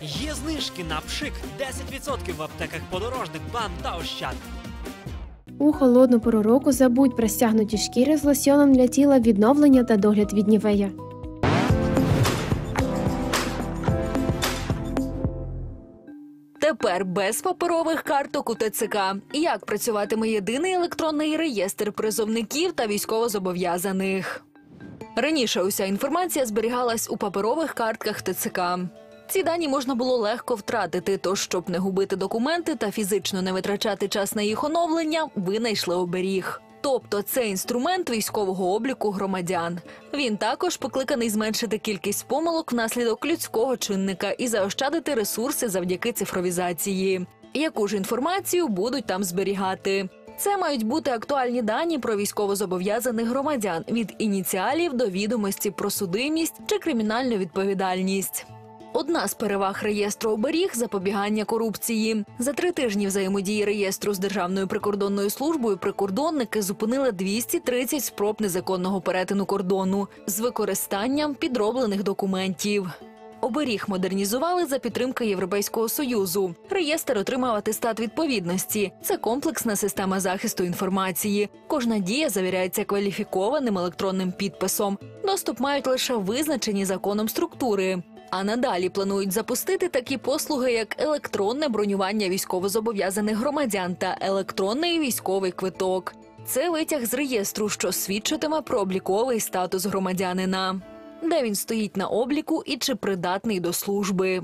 Є знижки на пшик 10% в аптеках подорожник, бам та ощад. У холодну пору року забудь про стягнуті шкіри з лосьоном для тіла відновлення та догляд від нівея. Тепер без паперових карток у ТЦК. Як працюватиме єдиний електронний реєстр призовників та військовозобов'язаних? Раніше уся інформація зберігалась у паперових картках ТЦК. Ці дані можна було легко втратити, тож, щоб не губити документи та фізично не витрачати час на їх оновлення, винайшли оберіг. Тобто це інструмент військового обліку громадян. Він також покликаний зменшити кількість помилок внаслідок людського чинника і заощадити ресурси завдяки цифровізації. Яку ж інформацію будуть там зберігати? Це мають бути актуальні дані про військовозобов'язаних громадян від ініціалів до відомості про судимість чи кримінальну відповідальність. Одна з переваг реєстру оберіг запобігання корупції. За три тижні взаємодії реєстру з Державною прикордонною службою прикордонники зупинили 230 спроб незаконного перетину кордону з використанням підроблених документів. Оберіг модернізували за підтримки Європейського союзу. Реєстр отримав атестат відповідності. Це комплексна система захисту інформації. Кожна дія завіряється кваліфікованим електронним підписом. Доступ мають лише визначені законом структури. А надалі планують запустити такі послуги, як електронне бронювання військовозобов'язаних громадян та електронний військовий квиток. Це витяг з реєстру, що свідчитиме про обліковий статус громадянина, де він стоїть на обліку і чи придатний до служби.